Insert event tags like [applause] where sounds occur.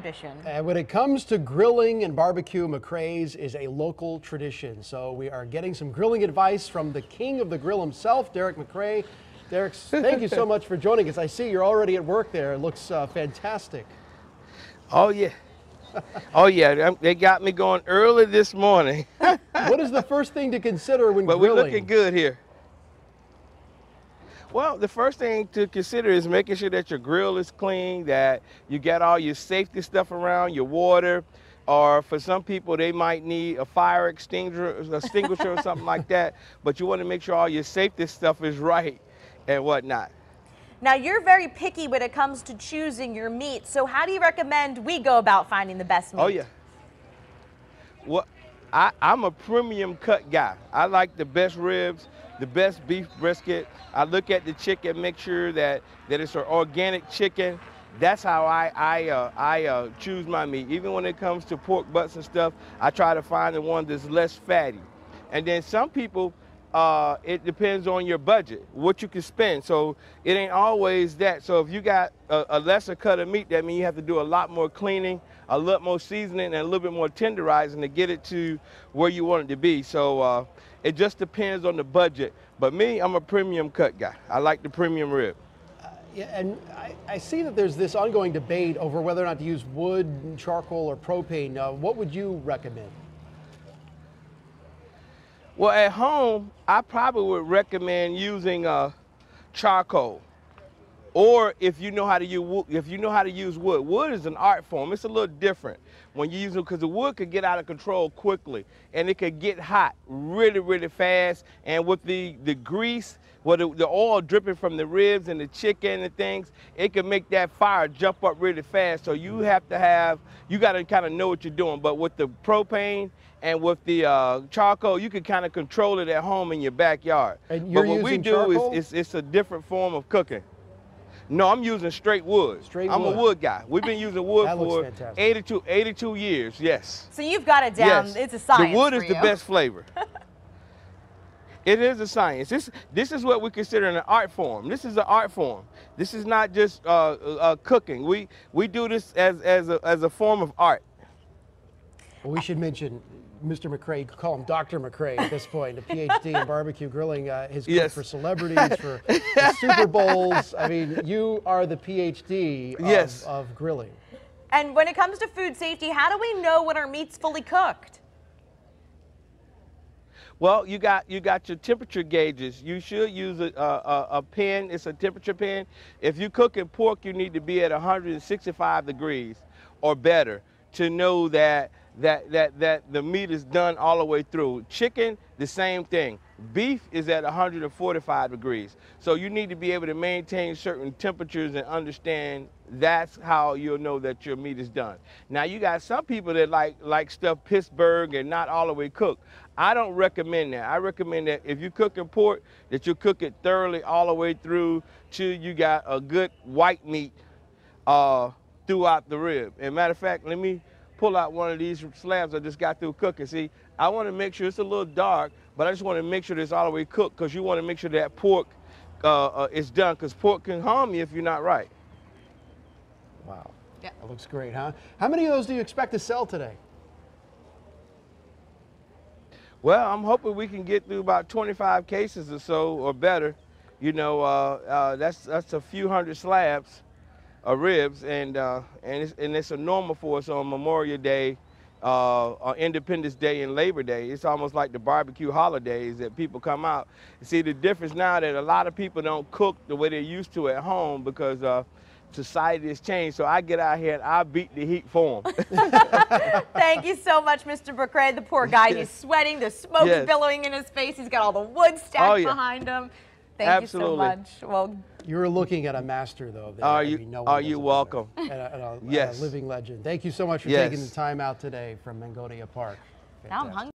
tradition. And when it comes to grilling and barbecue, McCray's is a local tradition. So we are getting some grilling advice from the king of the grill himself, Derrick McCray. Derrick, [laughs] thank you so much for joining us. I see you're already at work there. It looks uh, fantastic. Oh yeah. oh yeah, they got me going early this morning. [laughs] what is the first thing to consider when but grilling? But we're looking good here. Well, the first thing to consider is making sure that your grill is clean, that you got all your safety stuff around, your water, or for some people they might need a fire extinguisher, extinguisher or something like that. But you want to make sure all your safety stuff is right and whatnot. Now, you're very picky when it comes to choosing your meat. So, how do you recommend we go about finding the best meat? Oh yeah. Well, I, I'm a premium cut guy. I like the best ribs the best beef brisket. I look at the chicken, make sure that, that it's an organic chicken. That's how I, I, uh, I uh, choose my meat. Even when it comes to pork butts and stuff, I try to find the one that's less fatty. And then some people, uh, it depends on your budget, what you can spend. So it ain't always that. So if you got a, a, lesser cut of meat, that means you have to do a lot more cleaning, a lot more seasoning, and a little bit more tenderizing to get it to where you want it to be. So uh, it just depends on the budget. But me, I'm a premium cut guy. I like the premium rib. Uh, yeah, and I, I, see that there's this ongoing debate over whether or not to use wood, charcoal, or propane. Uh, what would you recommend? Well, at home, I probably would recommend using uh, charcoal. Or if you know how to use if you know how to use wood, wood is an art form. It's a little different when you use it because the wood could get out of control quickly and it could get hot really, really fast. And with the the grease, with the, the oil dripping from the ribs and the chicken and things, it can make that fire jump up really fast. So you have to have you got to kind of know what you're doing. But with the propane and with the uh, charcoal, you can kind of control it at home in your backyard. But what we do charcoal? is it's, it's a different form of cooking. No, I'm using straight wood. Straight I'm wood. a wood guy. We've been using wood for 82, 82 years, yes. So you've got it down. Yes. It's a science The wood is you. the best flavor. [laughs] it is a science. This, this is what we consider an art form. This is an art form. This is not just uh, uh, cooking. We, we do this as, as, a, as a form of art. We should mention Mr. McCray, call him Dr. McCray at this point, a PhD in barbecue grilling. Uh, his yes. for celebrities, for Super Bowls. I mean, you are the PhD of, yes. of grilling. And when it comes to food safety, how do we know when our meat's fully cooked? Well, you got you got your temperature gauges. You should use a, a, a pen. It's a temperature pen. If you're cooking pork, you need to be at 165 degrees or better to know that that, that, that the meat is done all the way through. Chicken, the same thing. Beef is at 145 degrees. So you need to be able to maintain certain temperatures and understand that's how you'll know that your meat is done. Now you got some people that like like stuff Pittsburgh and not all the way cooked. I don't recommend that. I recommend that if you cook in pork, that you cook it thoroughly all the way through till you got a good white meat uh, throughout the rib. And matter of fact, let me pull out one of these slabs I just got through cooking. See, I want to make sure it's a little dark, but I just want to make sure it's all the way cooked because you want to make sure that pork uh, uh, is done because pork can harm you if you're not right. Wow. Yeah. That looks great, huh? How many of those do you expect to sell today? Well, I'm hoping we can get through about 25 cases or so or better. You know, uh, uh that's that's a few hundred slabs uh, ribs, and uh, and it's, and it's a normal for us on Memorial Day, uh, on Independence Day, and Labor Day. It's almost like the barbecue holidays that people come out. See the difference now that a lot of people don't cook the way they used to at home because uh, society has changed. So I get out here and I beat the heat for them. [laughs] [laughs] Thank you so much, Mr. McCray. The poor guy, he's sweating, the smoke yes. billowing in his face. He's got all the wood stacked oh, yeah. behind him. Thank Absolutely. you so much. Well, you're looking at a master, though. Are you? No are you welcome? [laughs] And a, and a, yes. a living legend. Thank you so much for yes. taking the time out today from Mangonia Park. Fantastic. Now I'm hungry.